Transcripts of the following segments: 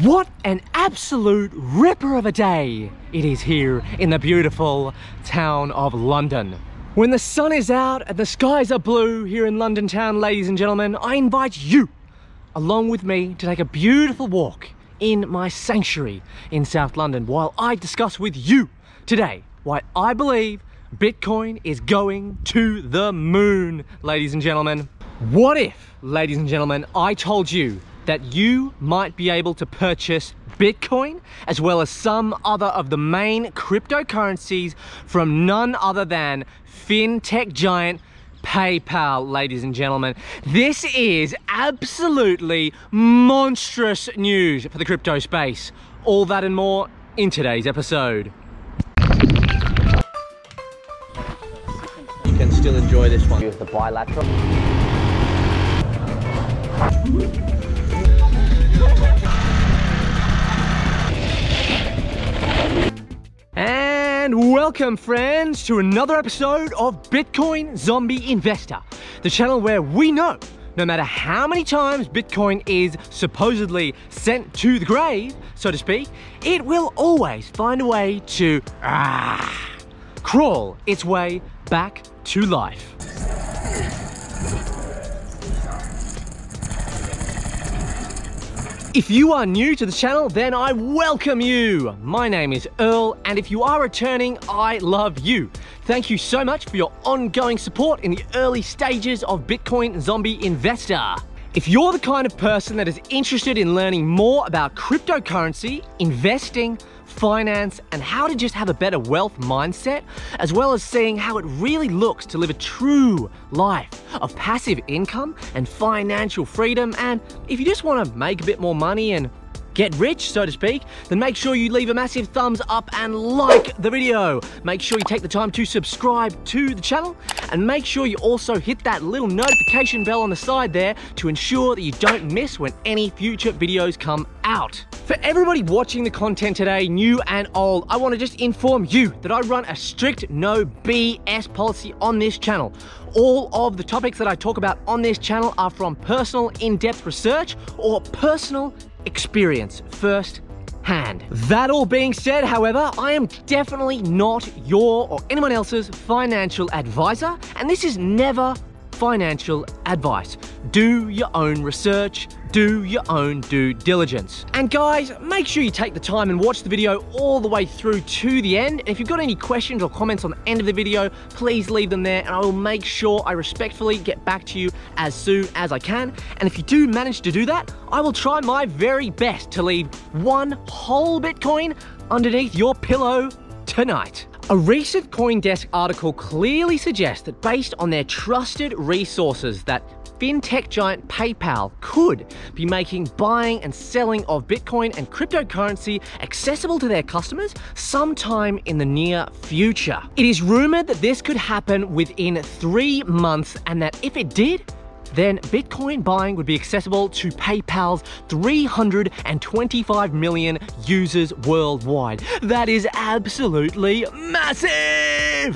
What an absolute ripper of a day it is here in the beautiful town of London. When the sun is out and the skies are blue here in London town, ladies and gentlemen, I invite you along with me to take a beautiful walk in my sanctuary in South London while I discuss with you today why I believe Bitcoin is going to the moon, ladies and gentlemen. What if, ladies and gentlemen, I told you that you might be able to purchase Bitcoin as well as some other of the main cryptocurrencies from none other than fintech giant PayPal, ladies and gentlemen. This is absolutely monstrous news for the crypto space. All that and more in today's episode. You can still enjoy this one. Use the bilateral. Welcome, friends, to another episode of Bitcoin Zombie Investor, the channel where we know no matter how many times Bitcoin is supposedly sent to the grave, so to speak, it will always find a way to ah, crawl its way back to life. If you are new to the channel, then I welcome you. My name is Earl, and if you are returning, I love you. Thank you so much for your ongoing support in the early stages of Bitcoin Zombie Investor. If you're the kind of person that is interested in learning more about cryptocurrency, investing, finance, and how to just have a better wealth mindset, as well as seeing how it really looks to live a true life of passive income and financial freedom, and if you just want to make a bit more money and get rich, so to speak, then make sure you leave a massive thumbs up and like the video. Make sure you take the time to subscribe to the channel and make sure you also hit that little notification bell on the side there to ensure that you don't miss when any future videos come out. For everybody watching the content today, new and old, I want to just inform you that I run a strict no BS policy on this channel. All of the topics that I talk about on this channel are from personal in-depth research or personal experience first hand. That all being said, however, I am definitely not your or anyone else's financial advisor, and this is never financial advice. Do your own research, do your own due diligence. And guys, make sure you take the time and watch the video all the way through to the end. And if you've got any questions or comments on the end of the video, please leave them there and I will make sure I respectfully get back to you as soon as I can. And if you do manage to do that, I will try my very best to leave one whole Bitcoin underneath your pillow tonight. A recent Coindesk article clearly suggests that based on their trusted resources that fintech giant PayPal could be making buying and selling of Bitcoin and cryptocurrency accessible to their customers sometime in the near future. It is rumored that this could happen within three months and that if it did, then Bitcoin buying would be accessible to PayPal's 325 million users worldwide. That is absolutely massive!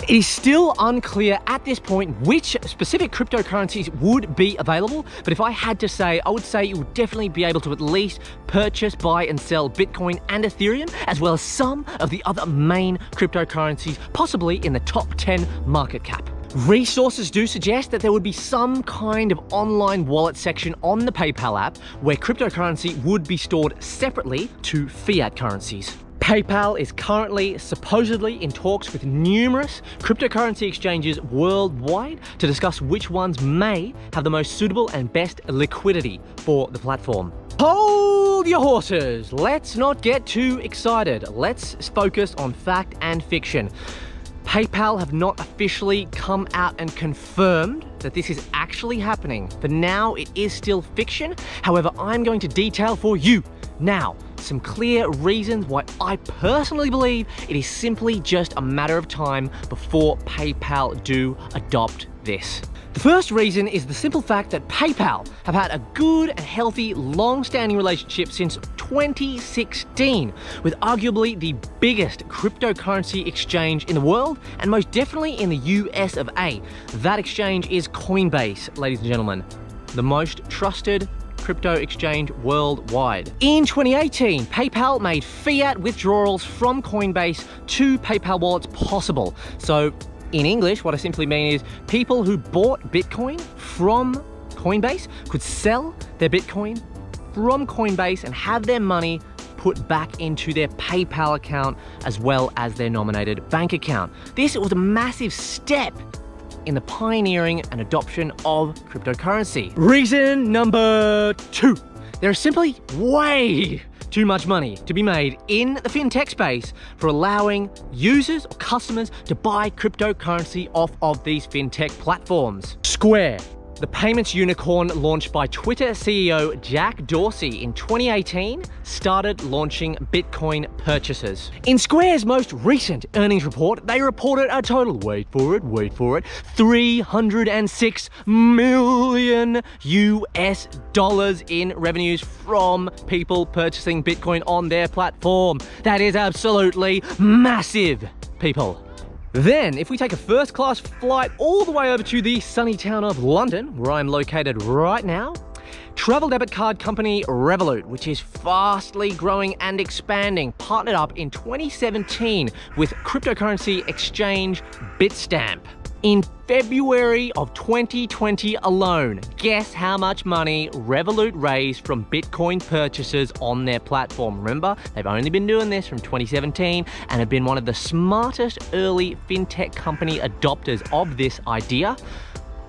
It is still unclear at this point which specific cryptocurrencies would be available, but if I had to say, I would say you would definitely be able to at least purchase, buy, and sell Bitcoin and Ethereum, as well as some of the other main cryptocurrencies, possibly in the top 10 market cap. Resources do suggest that there would be some kind of online wallet section on the PayPal app where cryptocurrency would be stored separately to fiat currencies. PayPal is currently supposedly in talks with numerous cryptocurrency exchanges worldwide to discuss which ones may have the most suitable and best liquidity for the platform. Hold your horses! Let's not get too excited. Let's focus on fact and fiction. PayPal have not officially come out and confirmed that this is actually happening. For now, it is still fiction. However, I'm going to detail for you now some clear reasons why I personally believe it is simply just a matter of time before PayPal do adopt this. The first reason is the simple fact that PayPal have had a good and healthy long-standing relationship since 2016 with arguably the biggest cryptocurrency exchange in the world and most definitely in the US of A. That exchange is Coinbase, ladies and gentlemen. The most trusted crypto exchange worldwide. In 2018, PayPal made fiat withdrawals from Coinbase to PayPal wallets possible. So in English, what I simply mean is people who bought Bitcoin from Coinbase could sell their Bitcoin from Coinbase and have their money put back into their PayPal account as well as their nominated bank account. This was a massive step in the pioneering and adoption of cryptocurrency. Reason number two. There is simply way too much money to be made in the fintech space for allowing users or customers to buy cryptocurrency off of these fintech platforms. Square the payments unicorn launched by Twitter CEO Jack Dorsey in 2018 started launching Bitcoin purchases. In Square's most recent earnings report, they reported a total, wait for it, wait for it, 306 million US dollars in revenues from people purchasing Bitcoin on their platform. That is absolutely massive, people. Then, if we take a first class flight all the way over to the sunny town of London, where I'm located right now, travel debit card company Revolut, which is fastly growing and expanding, partnered up in 2017 with cryptocurrency exchange Bitstamp. In February of 2020 alone, guess how much money Revolut raised from Bitcoin purchases on their platform? Remember, they've only been doing this from 2017 and have been one of the smartest early fintech company adopters of this idea.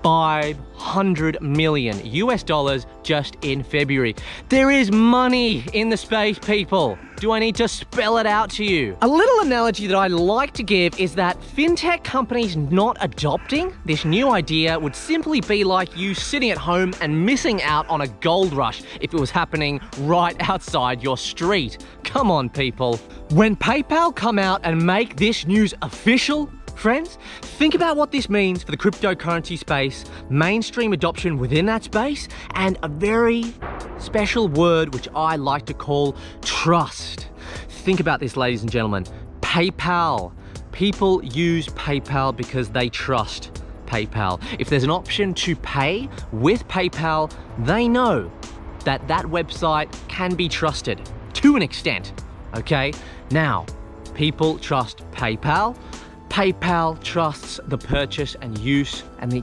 500 million US dollars just in February. There is money in the space, people. Do I need to spell it out to you? A little analogy that I like to give is that fintech companies not adopting this new idea would simply be like you sitting at home and missing out on a gold rush if it was happening right outside your street. Come on, people. When PayPal come out and make this news official, Friends, think about what this means for the cryptocurrency space, mainstream adoption within that space, and a very special word which I like to call trust. Think about this, ladies and gentlemen. PayPal. People use PayPal because they trust PayPal. If there's an option to pay with PayPal, they know that that website can be trusted to an extent. Okay? Now, people trust PayPal PayPal trusts the purchase and use and the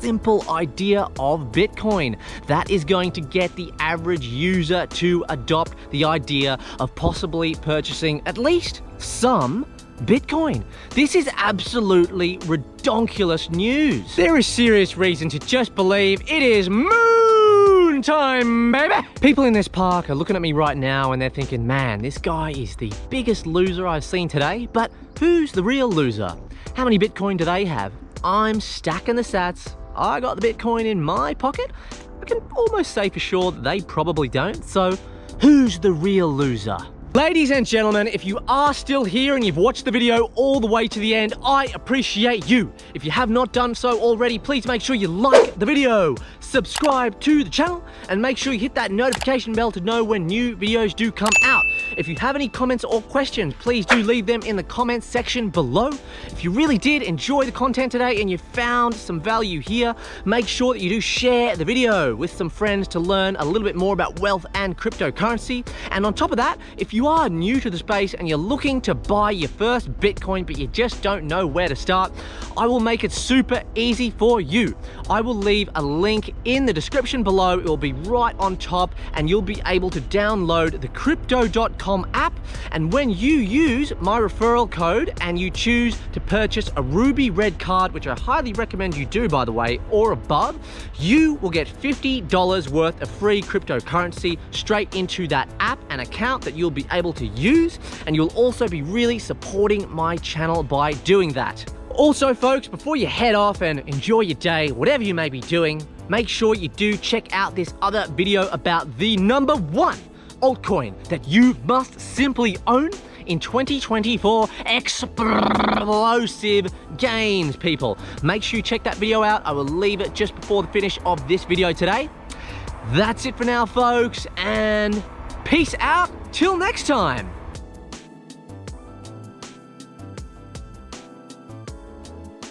simple idea of Bitcoin. That is going to get the average user to adopt the idea of possibly purchasing at least some Bitcoin. This is absolutely redonkulous news. There is serious reason to just believe it is moon time, baby. People in this park are looking at me right now and they're thinking, man, this guy is the biggest loser I've seen today, but Who's the real loser? How many Bitcoin do they have? I'm stacking the sats. I got the Bitcoin in my pocket. I can almost say for sure that they probably don't. So who's the real loser? Ladies and gentlemen, if you are still here and you've watched the video all the way to the end, I appreciate you. If you have not done so already, please make sure you like the video, subscribe to the channel, and make sure you hit that notification bell to know when new videos do come out. If you have any comments or questions, please do leave them in the comments section below. If you really did enjoy the content today and you found some value here, make sure that you do share the video with some friends to learn a little bit more about wealth and cryptocurrency. And on top of that, if you are new to the space and you're looking to buy your first Bitcoin, but you just don't know where to start, I will make it super easy for you. I will leave a link in the description below. It will be right on top and you'll be able to download the crypto.com app. And when you use my referral code and you choose to purchase a Ruby Red card, which I highly recommend you do, by the way, or above, you will get $50 worth of free cryptocurrency straight into that app and account that you'll be able to use. And you'll also be really supporting my channel by doing that. Also, folks, before you head off and enjoy your day, whatever you may be doing, make sure you do check out this other video about the number one altcoin that you must simply own in 2024 explosive gains, people. Make sure you check that video out. I will leave it just before the finish of this video today. That's it for now, folks, and peace out till next time.